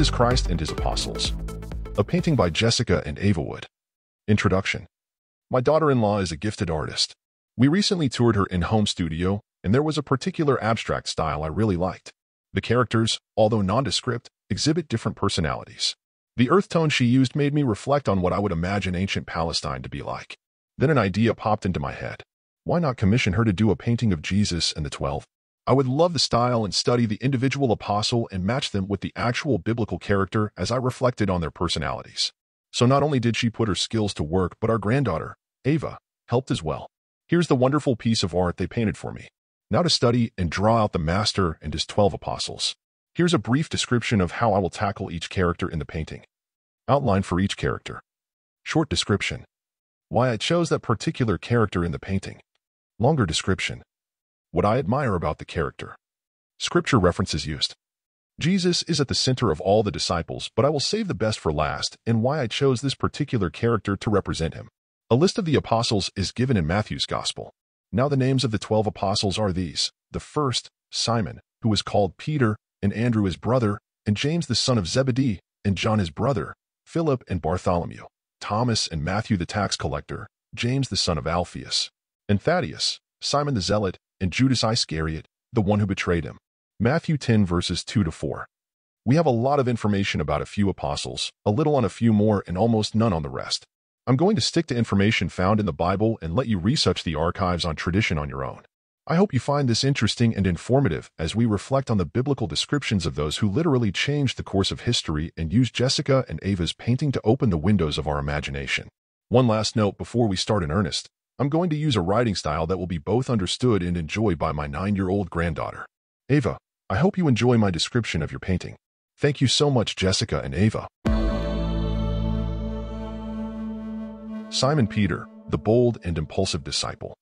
Jesus Christ and His Apostles. A painting by Jessica and Ava Wood. Introduction. My daughter-in-law is a gifted artist. We recently toured her in-home studio, and there was a particular abstract style I really liked. The characters, although nondescript, exhibit different personalities. The earth tone she used made me reflect on what I would imagine ancient Palestine to be like. Then an idea popped into my head. Why not commission her to do a painting of Jesus and the Twelve? I would love the style and study the individual apostle and match them with the actual biblical character as I reflected on their personalities. So not only did she put her skills to work, but our granddaughter, Ava, helped as well. Here's the wonderful piece of art they painted for me. Now to study and draw out the Master and his twelve apostles. Here's a brief description of how I will tackle each character in the painting. Outline for each character. Short description. Why I chose that particular character in the painting. Longer description. What I admire about the character. Scripture references used. Jesus is at the center of all the disciples, but I will save the best for last and why I chose this particular character to represent him. A list of the apostles is given in Matthew's Gospel. Now the names of the twelve apostles are these. The first, Simon, who was called Peter, and Andrew his brother, and James the son of Zebedee, and John his brother, Philip and Bartholomew, Thomas and Matthew the tax collector, James the son of Alphaeus, and Thaddeus, Simon the zealot, and Judas Iscariot, the one who betrayed him. Matthew 10 verses 2 to 4. We have a lot of information about a few apostles, a little on a few more, and almost none on the rest. I'm going to stick to information found in the Bible and let you research the archives on tradition on your own. I hope you find this interesting and informative as we reflect on the biblical descriptions of those who literally changed the course of history and used Jessica and Ava's painting to open the windows of our imagination. One last note before we start in earnest. I'm going to use a writing style that will be both understood and enjoyed by my nine-year-old granddaughter. Ava, I hope you enjoy my description of your painting. Thank you so much, Jessica and Ava. Simon Peter, the bold and impulsive disciple.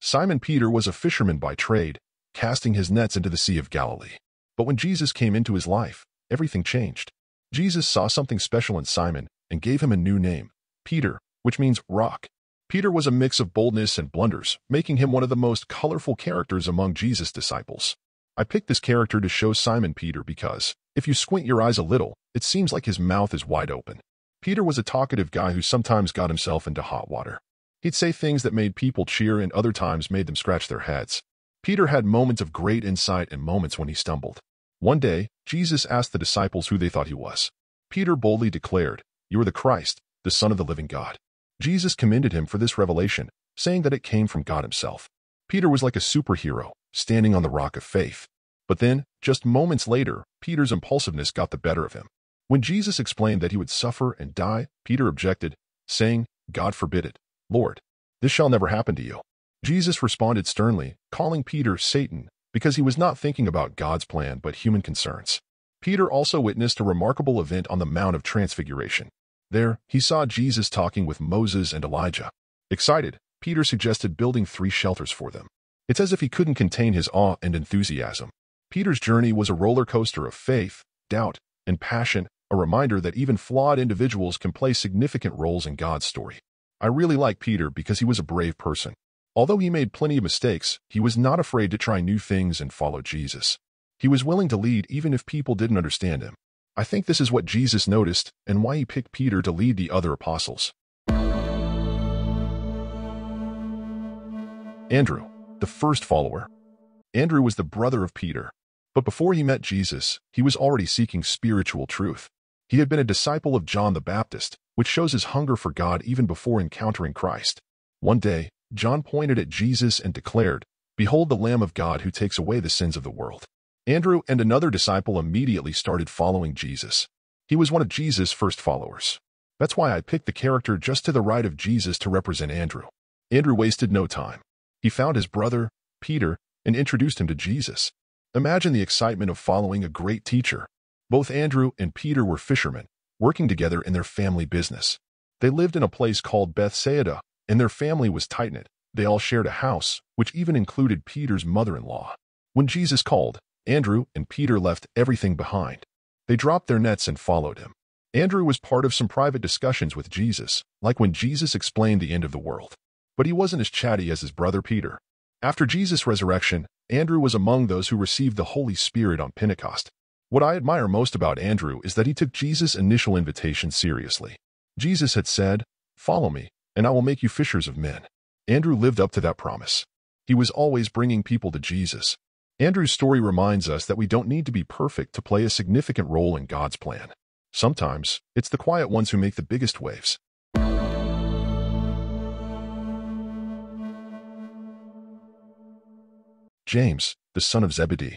Simon Peter was a fisherman by trade, casting his nets into the Sea of Galilee. But when Jesus came into his life, everything changed. Jesus saw something special in Simon and gave him a new name, Peter, which means rock. Peter was a mix of boldness and blunders, making him one of the most colorful characters among Jesus' disciples. I picked this character to show Simon Peter because, if you squint your eyes a little, it seems like his mouth is wide open. Peter was a talkative guy who sometimes got himself into hot water. He'd say things that made people cheer and other times made them scratch their heads. Peter had moments of great insight and moments when he stumbled. One day, Jesus asked the disciples who they thought he was. Peter boldly declared, You are the Christ, the Son of the living God. Jesus commended him for this revelation, saying that it came from God himself. Peter was like a superhero, standing on the rock of faith. But then, just moments later, Peter's impulsiveness got the better of him. When Jesus explained that he would suffer and die, Peter objected, saying, God forbid it, Lord, this shall never happen to you. Jesus responded sternly, calling Peter Satan, because he was not thinking about God's plan but human concerns. Peter also witnessed a remarkable event on the Mount of Transfiguration. There, he saw Jesus talking with Moses and Elijah. Excited, Peter suggested building three shelters for them. It's as if he couldn't contain his awe and enthusiasm. Peter's journey was a roller coaster of faith, doubt, and passion, a reminder that even flawed individuals can play significant roles in God's story. I really like Peter because he was a brave person. Although he made plenty of mistakes, he was not afraid to try new things and follow Jesus. He was willing to lead even if people didn't understand him. I think this is what Jesus noticed and why he picked Peter to lead the other apostles. Andrew, the first follower. Andrew was the brother of Peter, but before he met Jesus, he was already seeking spiritual truth. He had been a disciple of John the Baptist, which shows his hunger for God even before encountering Christ. One day, John pointed at Jesus and declared, Behold the Lamb of God who takes away the sins of the world. Andrew and another disciple immediately started following Jesus. He was one of Jesus' first followers. That's why I picked the character just to the right of Jesus to represent Andrew. Andrew wasted no time. He found his brother, Peter, and introduced him to Jesus. Imagine the excitement of following a great teacher. Both Andrew and Peter were fishermen, working together in their family business. They lived in a place called Bethsaida, and their family was tight-knit. They all shared a house, which even included Peter's mother-in-law. When Jesus called, Andrew and Peter left everything behind. They dropped their nets and followed him. Andrew was part of some private discussions with Jesus, like when Jesus explained the end of the world. But he wasn't as chatty as his brother Peter. After Jesus' resurrection, Andrew was among those who received the Holy Spirit on Pentecost. What I admire most about Andrew is that he took Jesus' initial invitation seriously. Jesus had said, Follow me, and I will make you fishers of men. Andrew lived up to that promise. He was always bringing people to Jesus. Andrew's story reminds us that we don't need to be perfect to play a significant role in God's plan. Sometimes, it's the quiet ones who make the biggest waves. James, the son of Zebedee.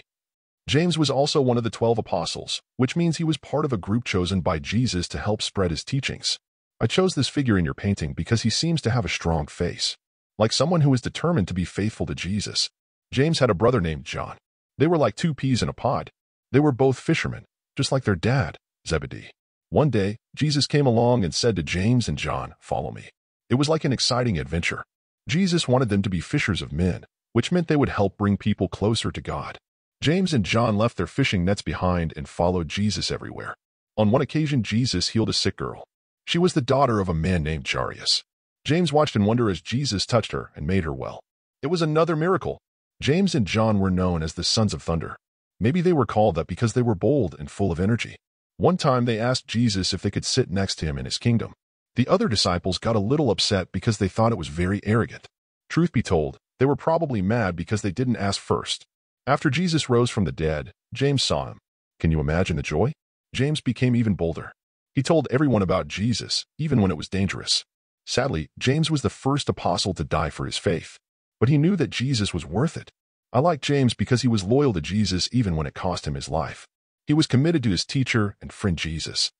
James was also one of the twelve apostles, which means he was part of a group chosen by Jesus to help spread his teachings. I chose this figure in your painting because he seems to have a strong face, like someone who is determined to be faithful to Jesus. James had a brother named John. They were like two peas in a pod. They were both fishermen, just like their dad, Zebedee. One day, Jesus came along and said to James and John, Follow me. It was like an exciting adventure. Jesus wanted them to be fishers of men, which meant they would help bring people closer to God. James and John left their fishing nets behind and followed Jesus everywhere. On one occasion, Jesus healed a sick girl. She was the daughter of a man named Jairus. James watched in wonder as Jesus touched her and made her well. It was another miracle. James and John were known as the sons of thunder. Maybe they were called that because they were bold and full of energy. One time they asked Jesus if they could sit next to him in his kingdom. The other disciples got a little upset because they thought it was very arrogant. Truth be told, they were probably mad because they didn't ask first. After Jesus rose from the dead, James saw him. Can you imagine the joy? James became even bolder. He told everyone about Jesus, even when it was dangerous. Sadly, James was the first apostle to die for his faith. But he knew that Jesus was worth it. I like James because he was loyal to Jesus even when it cost him his life. He was committed to his teacher and friend Jesus.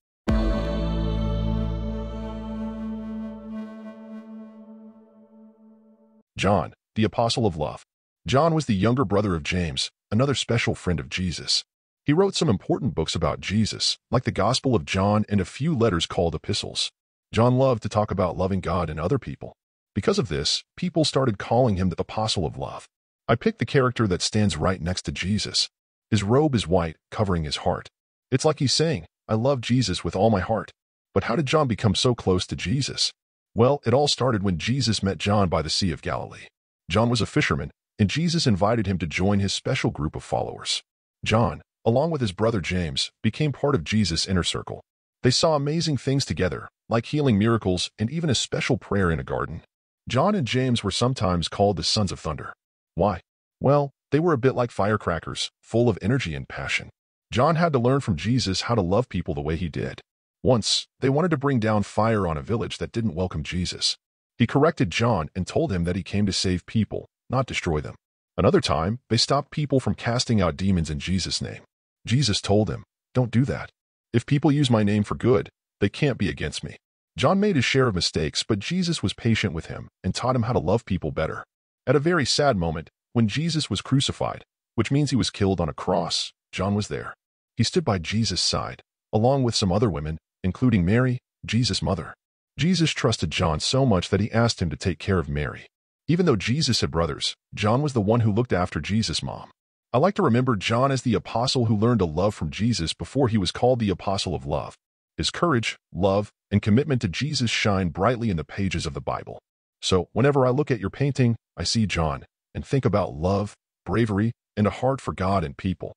John, the Apostle of Love. John was the younger brother of James, another special friend of Jesus. He wrote some important books about Jesus, like the Gospel of John and a few letters called epistles. John loved to talk about loving God and other people. Because of this, people started calling him the Apostle of Love. I picked the character that stands right next to Jesus. His robe is white, covering his heart. It's like he's saying, I love Jesus with all my heart. But how did John become so close to Jesus? Well, it all started when Jesus met John by the Sea of Galilee. John was a fisherman, and Jesus invited him to join his special group of followers. John, along with his brother James, became part of Jesus' inner circle. They saw amazing things together, like healing miracles and even a special prayer in a garden. John and James were sometimes called the sons of thunder. Why? Well, they were a bit like firecrackers, full of energy and passion. John had to learn from Jesus how to love people the way he did. Once, they wanted to bring down fire on a village that didn't welcome Jesus. He corrected John and told him that he came to save people, not destroy them. Another time, they stopped people from casting out demons in Jesus' name. Jesus told him, Don't do that. If people use my name for good, they can't be against me. John made his share of mistakes, but Jesus was patient with him and taught him how to love people better. At a very sad moment, when Jesus was crucified, which means he was killed on a cross, John was there. He stood by Jesus' side, along with some other women, including Mary, Jesus' mother. Jesus trusted John so much that he asked him to take care of Mary. Even though Jesus had brothers, John was the one who looked after Jesus' mom. I like to remember John as the apostle who learned to love from Jesus before he was called the apostle of love. His courage, love, and commitment to Jesus shine brightly in the pages of the Bible. So whenever I look at your painting, I see John and think about love, bravery, and a heart for God and people.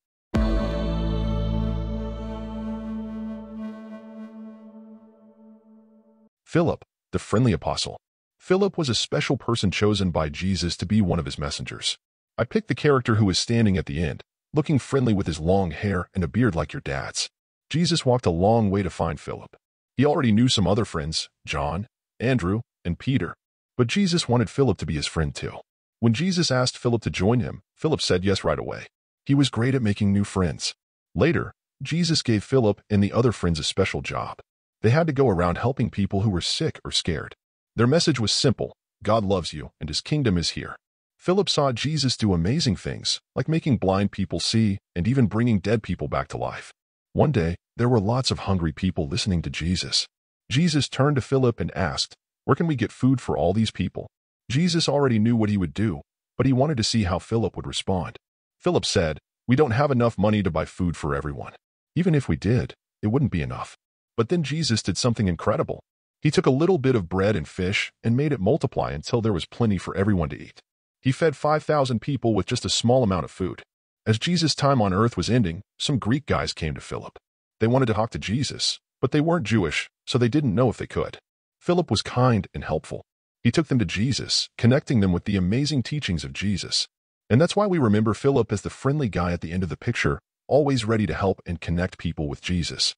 Philip, the friendly apostle. Philip was a special person chosen by Jesus to be one of his messengers. I picked the character who was standing at the end, looking friendly with his long hair and a beard like your dad's. Jesus walked a long way to find Philip. He already knew some other friends, John, Andrew, and Peter, but Jesus wanted Philip to be his friend too. When Jesus asked Philip to join him, Philip said yes right away. He was great at making new friends. Later, Jesus gave Philip and the other friends a special job. They had to go around helping people who were sick or scared. Their message was simple God loves you, and his kingdom is here. Philip saw Jesus do amazing things, like making blind people see and even bringing dead people back to life. One day, there were lots of hungry people listening to Jesus. Jesus turned to Philip and asked, Where can we get food for all these people? Jesus already knew what he would do, but he wanted to see how Philip would respond. Philip said, We don't have enough money to buy food for everyone. Even if we did, it wouldn't be enough. But then Jesus did something incredible. He took a little bit of bread and fish and made it multiply until there was plenty for everyone to eat. He fed 5,000 people with just a small amount of food. As Jesus' time on earth was ending, some Greek guys came to Philip. They wanted to talk to Jesus, but they weren't Jewish, so they didn't know if they could. Philip was kind and helpful. He took them to Jesus, connecting them with the amazing teachings of Jesus. And that's why we remember Philip as the friendly guy at the end of the picture, always ready to help and connect people with Jesus.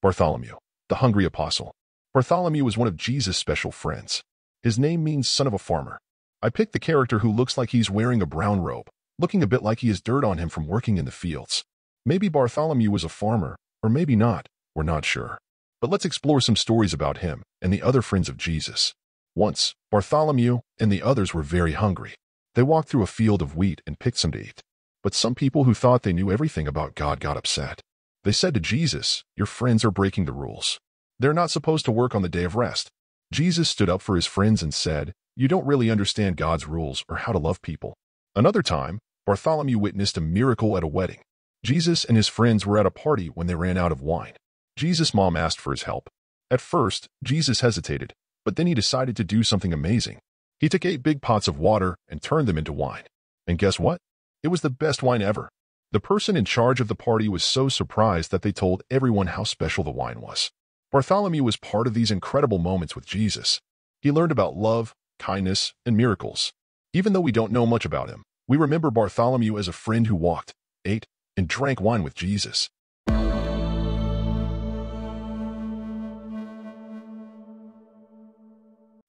Bartholomew, the hungry apostle. Bartholomew was one of Jesus' special friends. His name means son of a farmer. I picked the character who looks like he's wearing a brown robe, looking a bit like he has dirt on him from working in the fields. Maybe Bartholomew was a farmer, or maybe not, we're not sure. But let's explore some stories about him and the other friends of Jesus. Once, Bartholomew and the others were very hungry. They walked through a field of wheat and picked some to eat. But some people who thought they knew everything about God got upset. They said to Jesus, Your friends are breaking the rules. They're not supposed to work on the day of rest. Jesus stood up for his friends and said, You don't really understand God's rules or how to love people. Another time, Bartholomew witnessed a miracle at a wedding. Jesus and his friends were at a party when they ran out of wine. Jesus' mom asked for his help. At first, Jesus hesitated, but then he decided to do something amazing. He took eight big pots of water and turned them into wine. And guess what? It was the best wine ever. The person in charge of the party was so surprised that they told everyone how special the wine was. Bartholomew was part of these incredible moments with Jesus. He learned about love, kindness, and miracles. Even though we don't know much about him, we remember Bartholomew as a friend who walked, ate, and drank wine with Jesus.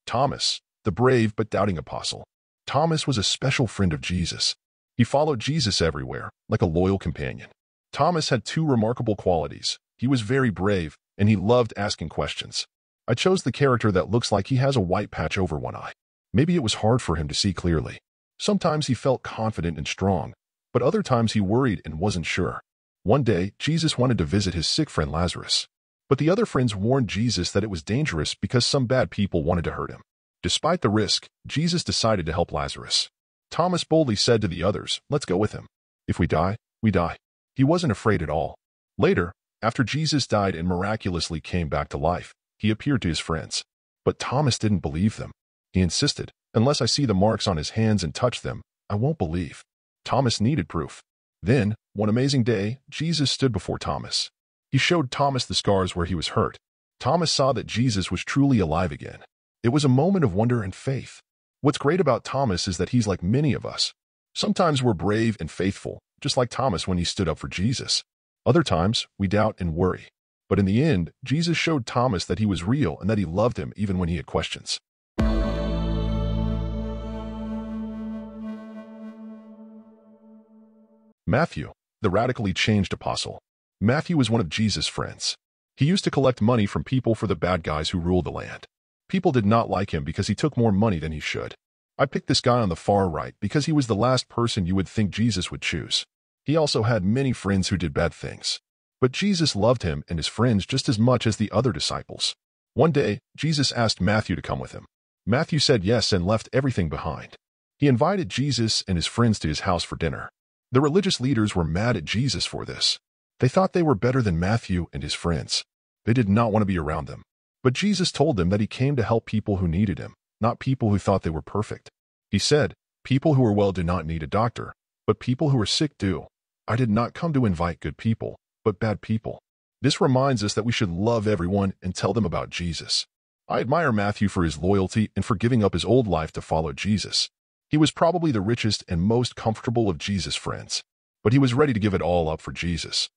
Thomas, the brave but doubting apostle. Thomas was a special friend of Jesus. He followed Jesus everywhere, like a loyal companion. Thomas had two remarkable qualities. He was very brave and he loved asking questions. I chose the character that looks like he has a white patch over one eye. Maybe it was hard for him to see clearly. Sometimes he felt confident and strong, but other times he worried and wasn't sure. One day, Jesus wanted to visit his sick friend Lazarus. But the other friends warned Jesus that it was dangerous because some bad people wanted to hurt him. Despite the risk, Jesus decided to help Lazarus. Thomas boldly said to the others, Let's go with him. If we die, we die. He wasn't afraid at all. Later, after Jesus died and miraculously came back to life, he appeared to his friends. But Thomas didn't believe them. He insisted, unless I see the marks on his hands and touch them, I won't believe. Thomas needed proof. Then, one amazing day, Jesus stood before Thomas. He showed Thomas the scars where he was hurt. Thomas saw that Jesus was truly alive again. It was a moment of wonder and faith. What's great about Thomas is that he's like many of us. Sometimes we're brave and faithful, just like Thomas when he stood up for Jesus. Other times, we doubt and worry. But in the end, Jesus showed Thomas that he was real and that he loved him even when he had questions. Matthew, the radically changed apostle. Matthew was one of Jesus' friends. He used to collect money from people for the bad guys who ruled the land. People did not like him because he took more money than he should. I picked this guy on the far right because he was the last person you would think Jesus would choose. He also had many friends who did bad things. But Jesus loved him and his friends just as much as the other disciples. One day, Jesus asked Matthew to come with him. Matthew said yes and left everything behind. He invited Jesus and his friends to his house for dinner. The religious leaders were mad at Jesus for this. They thought they were better than Matthew and his friends. They did not want to be around them. But Jesus told them that he came to help people who needed him, not people who thought they were perfect. He said, People who are well do not need a doctor, but people who are sick do. I did not come to invite good people, but bad people. This reminds us that we should love everyone and tell them about Jesus. I admire Matthew for his loyalty and for giving up his old life to follow Jesus. He was probably the richest and most comfortable of Jesus' friends, but he was ready to give it all up for Jesus.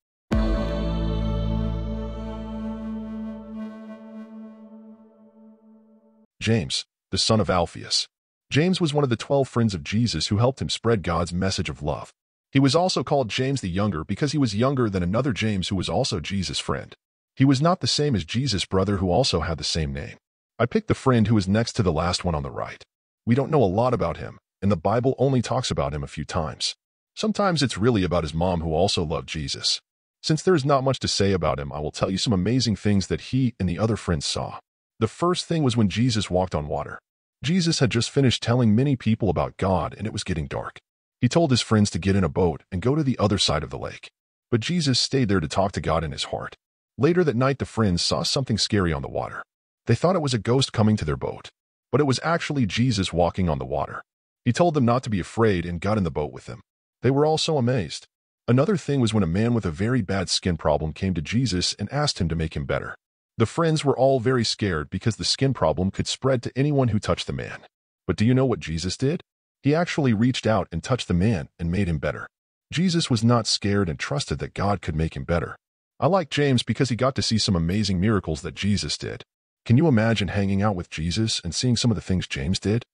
James, the son of Alphaeus. James was one of the twelve friends of Jesus who helped him spread God's message of love. He was also called James the Younger because he was younger than another James who was also Jesus' friend. He was not the same as Jesus' brother who also had the same name. I picked the friend who was next to the last one on the right. We don't know a lot about him, and the Bible only talks about him a few times. Sometimes it's really about his mom who also loved Jesus. Since there is not much to say about him, I will tell you some amazing things that he and the other friends saw. The first thing was when Jesus walked on water. Jesus had just finished telling many people about God and it was getting dark. He told his friends to get in a boat and go to the other side of the lake. But Jesus stayed there to talk to God in his heart. Later that night, the friends saw something scary on the water. They thought it was a ghost coming to their boat. but it was actually Jesus walking on the water. He told them not to be afraid and got in the boat with him. They were all so amazed. Another thing was when a man with a very bad skin problem came to Jesus and asked him to make him better. The friends were all very scared because the skin problem could spread to anyone who touched the man. But do you know what Jesus did? He actually reached out and touched the man and made him better. Jesus was not scared and trusted that God could make him better. I like James because he got to see some amazing miracles that Jesus did. Can you imagine hanging out with Jesus and seeing some of the things James did?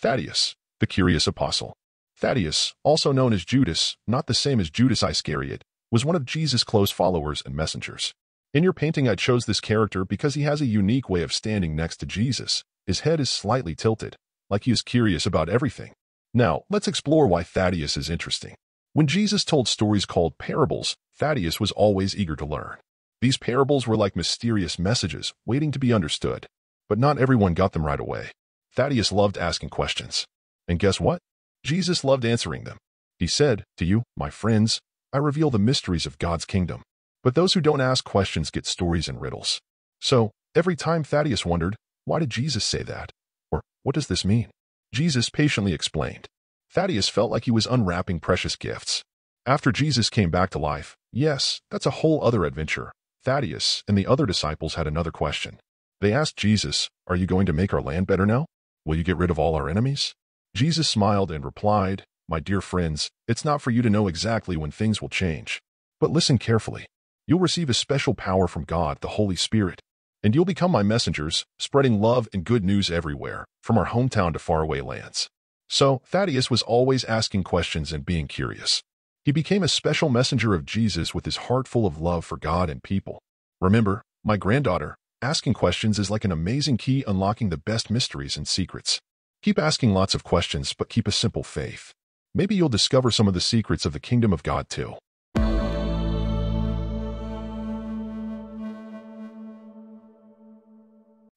Thaddeus, the curious apostle. Thaddeus, also known as Judas, not the same as Judas Iscariot, was one of Jesus' close followers and messengers. In your painting, I chose this character because he has a unique way of standing next to Jesus. His head is slightly tilted, like he is curious about everything. Now, let's explore why Thaddeus is interesting. When Jesus told stories called parables, Thaddeus was always eager to learn. These parables were like mysterious messages waiting to be understood, but not everyone got them right away. Thaddeus loved asking questions. And guess what? Jesus loved answering them. He said, To you, my friends, I reveal the mysteries of God's kingdom. But those who don't ask questions get stories and riddles. So, every time Thaddeus wondered, why did Jesus say that? Or, what does this mean? Jesus patiently explained. Thaddeus felt like he was unwrapping precious gifts. After Jesus came back to life, yes, that's a whole other adventure. Thaddeus and the other disciples had another question. They asked Jesus, Are you going to make our land better now? Will you get rid of all our enemies? Jesus smiled and replied, My dear friends, it's not for you to know exactly when things will change. But listen carefully. You'll receive a special power from God, the Holy Spirit, and you'll become my messengers, spreading love and good news everywhere, from our hometown to faraway lands. So, Thaddeus was always asking questions and being curious. He became a special messenger of Jesus with his heart full of love for God and people. Remember, my granddaughter, asking questions is like an amazing key unlocking the best mysteries and secrets. Keep asking lots of questions, but keep a simple faith. Maybe you'll discover some of the secrets of the kingdom of God too.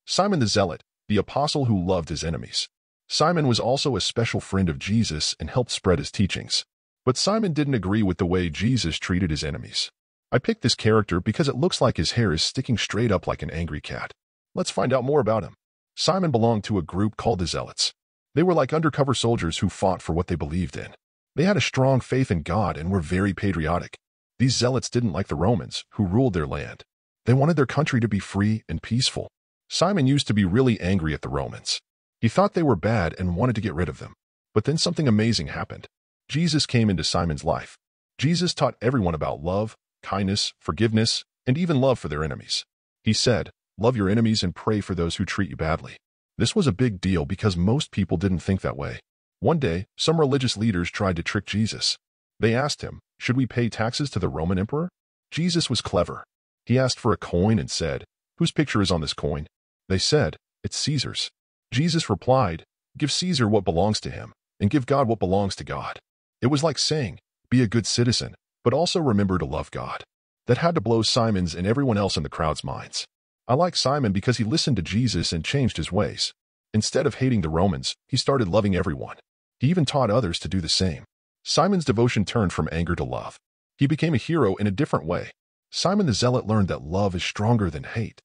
Simon the Zealot, the apostle who loved his enemies. Simon was also a special friend of Jesus and helped spread his teachings. But Simon didn't agree with the way Jesus treated his enemies. I picked this character because it looks like his hair is sticking straight up like an angry cat. Let's find out more about him. Simon belonged to a group called the Zealots. They were like undercover soldiers who fought for what they believed in. They had a strong faith in God and were very patriotic. These zealots didn't like the Romans, who ruled their land. They wanted their country to be free and peaceful. Simon used to be really angry at the Romans. He thought they were bad and wanted to get rid of them. But then something amazing happened. Jesus came into Simon's life. Jesus taught everyone about love, kindness, forgiveness, and even love for their enemies. He said, love your enemies and pray for those who treat you badly. This was a big deal because most people didn't think that way. One day, some religious leaders tried to trick Jesus. They asked him, should we pay taxes to the Roman emperor? Jesus was clever. He asked for a coin and said, whose picture is on this coin? They said, It's Caesar's. Jesus replied, Give Caesar what belongs to him, and give God what belongs to God. It was like saying, Be a good citizen, but also remember to love God. That had to blow Simon's and everyone else in the crowd's minds. I like Simon because he listened to Jesus and changed his ways. Instead of hating the Romans, he started loving everyone. He even taught others to do the same. Simon's devotion turned from anger to love. He became a hero in a different way. Simon the Zealot learned that love is stronger than hate.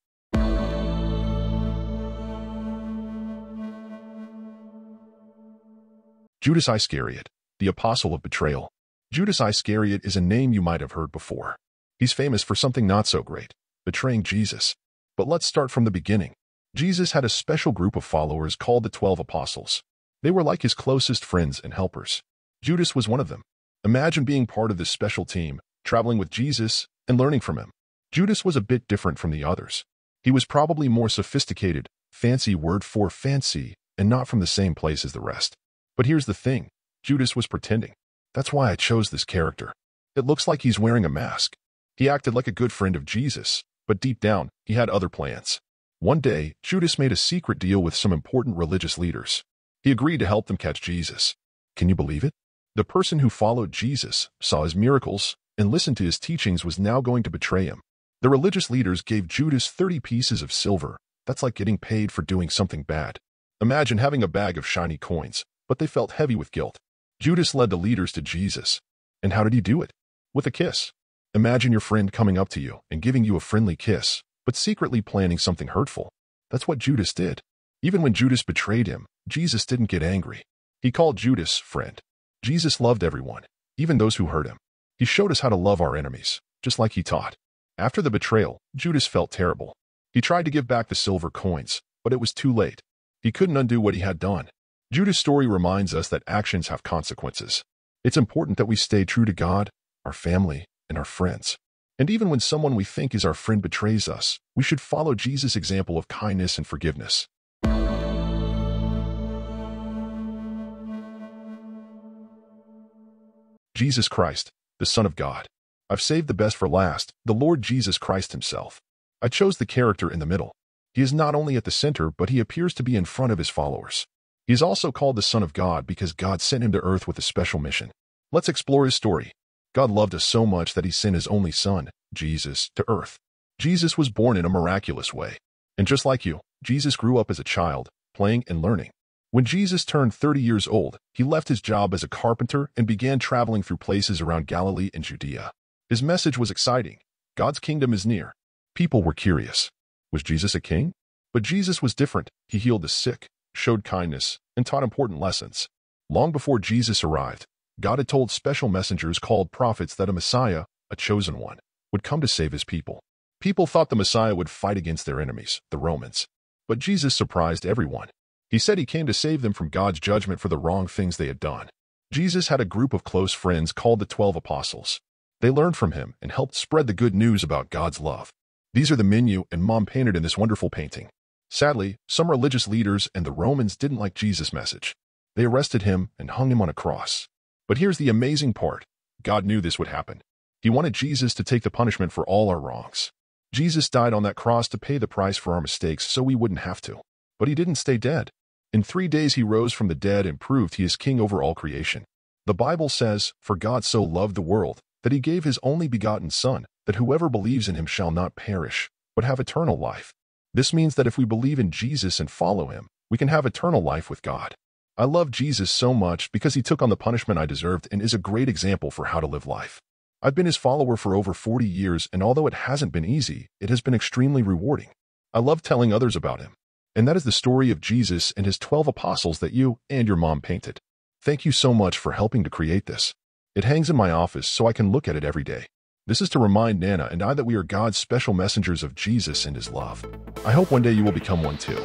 Judas Iscariot, the apostle of betrayal. Judas Iscariot is a name you might have heard before. He's famous for something not so great, betraying Jesus. But let's start from the beginning. Jesus had a special group of followers called the Twelve Apostles. They were like his closest friends and helpers. Judas was one of them. Imagine being part of this special team, traveling with Jesus, and learning from him. Judas was a bit different from the others. He was probably more sophisticated, fancy word for fancy, and not from the same place as the rest. But here's the thing. Judas was pretending. That's why I chose this character. It looks like he's wearing a mask. He acted like a good friend of Jesus, but deep down, he had other plans. One day, Judas made a secret deal with some important religious leaders. He agreed to help them catch Jesus. Can you believe it? The person who followed Jesus, saw his miracles, and listened to his teachings was now going to betray him. The religious leaders gave Judas 30 pieces of silver. That's like getting paid for doing something bad. Imagine having a bag of shiny coins, but they felt heavy with guilt. Judas led the leaders to Jesus. And how did he do it? With a kiss. Imagine your friend coming up to you and giving you a friendly kiss, but secretly planning something hurtful. That's what Judas did. Even when Judas betrayed him, Jesus didn't get angry. He called Judas friend. Jesus loved everyone, even those who hurt him. He showed us how to love our enemies, just like he taught. After the betrayal, Judas felt terrible. He tried to give back the silver coins, but it was too late. He couldn't undo what he had done. Judas' story reminds us that actions have consequences. It's important that we stay true to God, our family, and our friends. And even when someone we think is our friend betrays us, we should follow Jesus' example of kindness and forgiveness. Jesus Christ, the Son of God. I've saved the best for last, the Lord Jesus Christ himself. I chose the character in the middle. He is not only at the center, but he appears to be in front of his followers. He is also called the Son of God because God sent him to earth with a special mission. Let's explore his story. God loved us so much that he sent his only son, Jesus, to earth. Jesus was born in a miraculous way. And just like you, Jesus grew up as a child, playing and learning. When Jesus turned 30 years old, he left his job as a carpenter and began traveling through places around Galilee and Judea. His message was exciting. God's kingdom is near. People were curious. Was Jesus a king? But Jesus was different. He healed the sick, showed kindness, and taught important lessons. Long before Jesus arrived, God had told special messengers called prophets that a Messiah, a chosen one, would come to save his people. People thought the Messiah would fight against their enemies, the Romans. But Jesus surprised everyone. He said he came to save them from God's judgment for the wrong things they had done. Jesus had a group of close friends called the Twelve Apostles. They learned from him and helped spread the good news about God's love. These are the men you and mom painted in this wonderful painting. Sadly, some religious leaders and the Romans didn't like Jesus' message. They arrested him and hung him on a cross. But here's the amazing part. God knew this would happen. He wanted Jesus to take the punishment for all our wrongs. Jesus died on that cross to pay the price for our mistakes so we wouldn't have to. But he didn't stay dead. In three days he rose from the dead and proved he is king over all creation. The Bible says, For God so loved the world, that he gave his only begotten Son, that whoever believes in him shall not perish, but have eternal life. This means that if we believe in Jesus and follow him, we can have eternal life with God. I love Jesus so much because he took on the punishment I deserved and is a great example for how to live life. I've been his follower for over 40 years, and although it hasn't been easy, it has been extremely rewarding. I love telling others about him. And that is the story of Jesus and his 12 apostles that you and your mom painted. Thank you so much for helping to create this. It hangs in my office so I can look at it every day. This is to remind Nana and I that we are God's special messengers of Jesus and his love. I hope one day you will become one too.